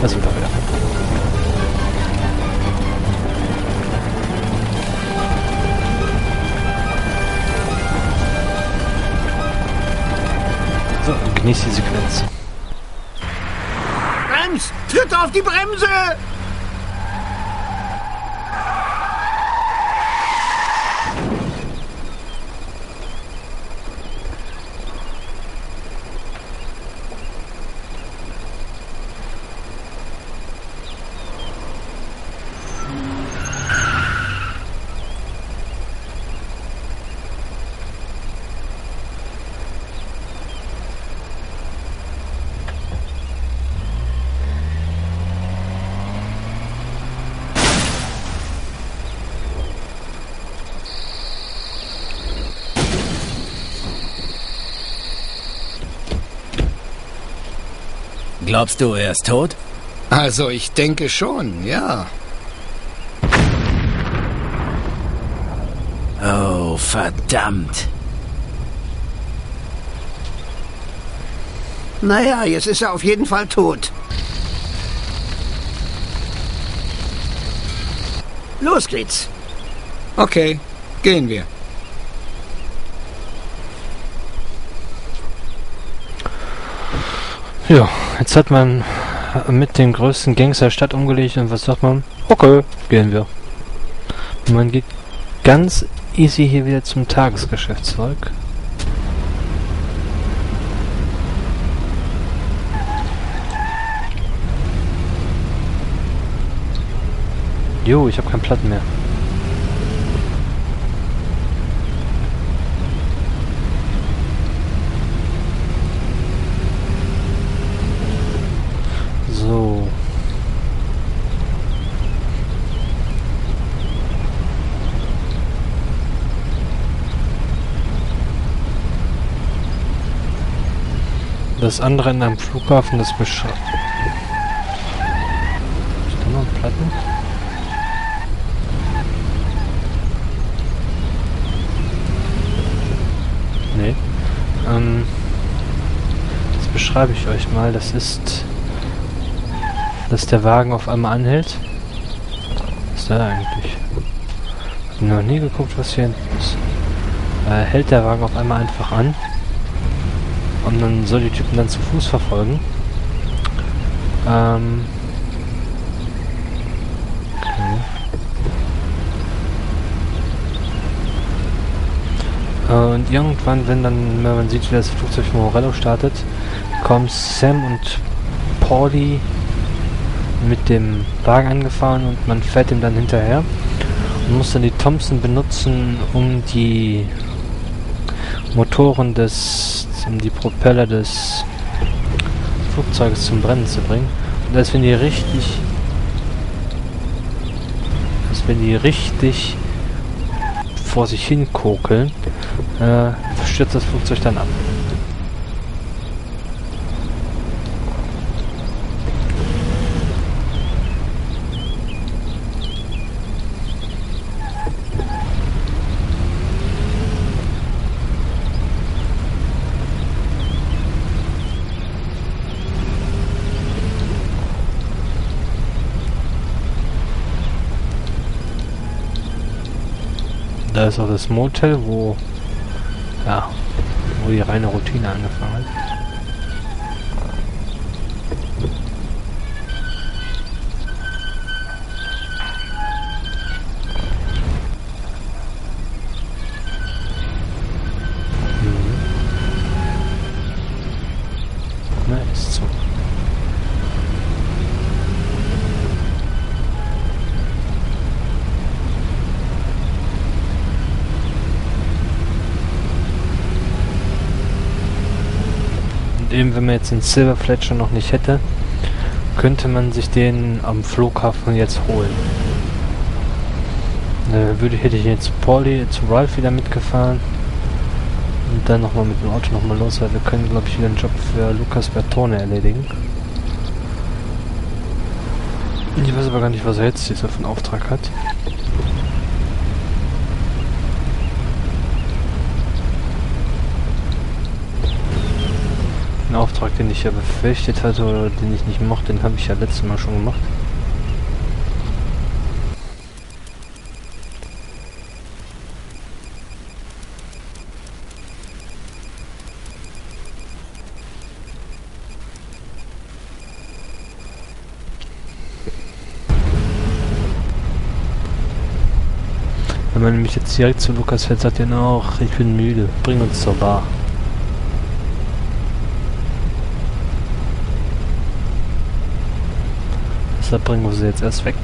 Da sind wir wieder. So, genießt die Sequenz. Brems! Tritt auf die Bremse! Glaubst du, er ist tot? Also ich denke schon, ja. Oh, verdammt. Naja, jetzt ist er auf jeden Fall tot. Los geht's. Okay, gehen wir. Ja, jetzt hat man mit dem größten Gangster der Stadt umgelegt und was sagt man? Okay, gehen wir. Und man geht ganz easy hier wieder zum Tagesgeschäft zurück. Jo, ich habe keinen Platten mehr. So. Das andere in einem Flughafen. Ist da noch ein Platten? Nee. Ähm, das beschreibe ich euch mal. Das ist dass der Wagen auf einmal anhält. Was ist da eigentlich? Hab noch nie geguckt, was hier hinten ist. Äh, hält der Wagen auf einmal einfach an. Und dann soll die Typen dann zu Fuß verfolgen. Ähm. Okay. Und irgendwann, wenn dann, wenn man sieht, wie das Flugzeug von Morello startet, kommen Sam und Pauli mit dem Wagen angefahren und man fährt ihm dann hinterher und muss dann die Thompson benutzen, um die Motoren des, um die Propeller des Flugzeuges zum Brennen zu bringen. Und als wenn die richtig, als wenn die richtig vor sich hin kokeln, äh, stürzt das Flugzeug dann ab. Da ist auch das Motel, wo ja, wo die reine Routine angefangen hat. Eben, wenn man jetzt den Silver Fletcher noch nicht hätte, könnte man sich den am Flughafen jetzt holen. Äh, würde, hätte ich jetzt Pauli, zu Ralph wieder mitgefahren. Und dann nochmal mit dem Auto nochmal los, weil wir können, glaube ich, wieder einen Job für Lukas Bertone erledigen. Ich weiß aber gar nicht, was er jetzt dieser für einen Auftrag hat. Den Auftrag, den ich ja befürchtet hatte oder den ich nicht mochte, den habe ich ja letztes Mal schon gemacht. Wenn man nämlich jetzt direkt zu Lukas fährt, sagt er auch, ich bin müde, bring uns zur Bar. Deshalb bringen wir sie jetzt erst weg.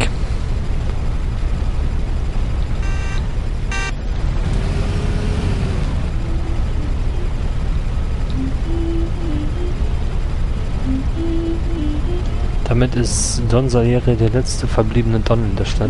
Damit ist Don Salieri der letzte verbliebene Don in der Stadt.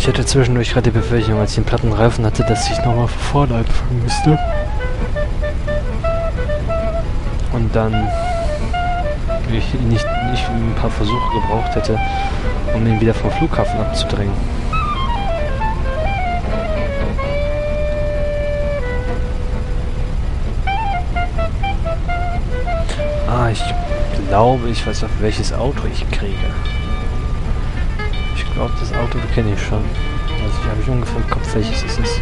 Ich hatte zwischendurch gerade die Befürchtung, als ich den platten Reifen hatte, dass ich nochmal von vorne anfangen müsste. Und dann ich nicht, nicht ein paar Versuche gebraucht hätte, um ihn wieder vom Flughafen abzudrängen. Ah, ich glaube, ich weiß auf welches Auto ich kriege. Ich glaube, das Auto kenne ich schon. Also ich habe ich ungefähr im Kopf, welches es ist.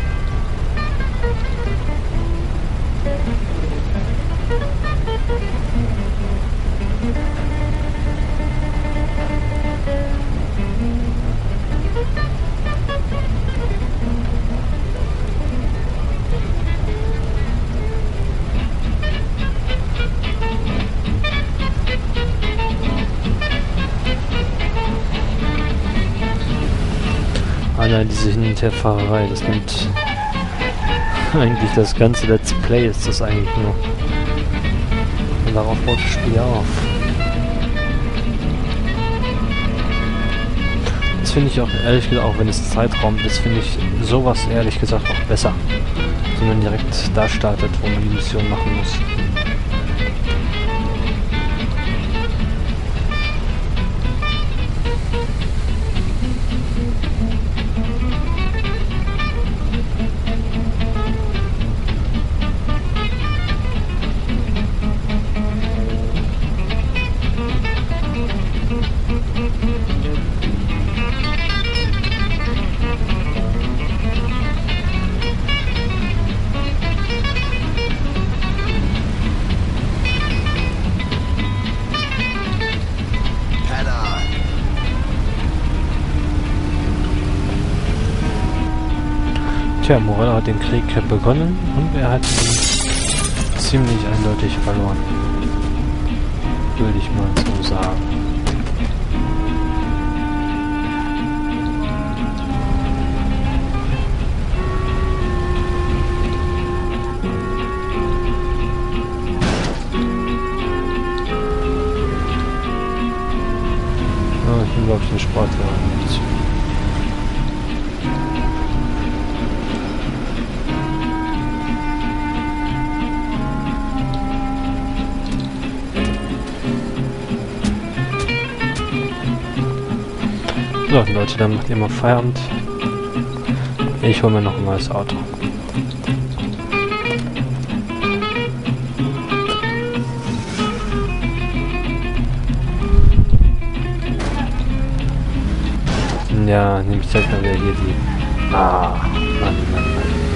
Nein, diese Hin- und Herfahrerei, das nimmt eigentlich das ganze Let's Play ist das eigentlich nur. Und darauf baut das Spiel auf. Das finde ich auch, ehrlich gesagt, auch wenn es Zeitraum ist, finde ich sowas ehrlich gesagt auch besser. Wenn man direkt da startet, wo man die Mission machen muss. Tja, Morella hat den Krieg begonnen und er hat ihn ziemlich eindeutig verloren. Würde ich mal so sagen. Ja, ich bin glaube ich ein Sportler. So, Leute, dann macht ihr mal Feierabend. Ich hole mir noch ein neues Auto. Ja, nehme ich direkt mal wieder hier die... Ah, Mann, Mann.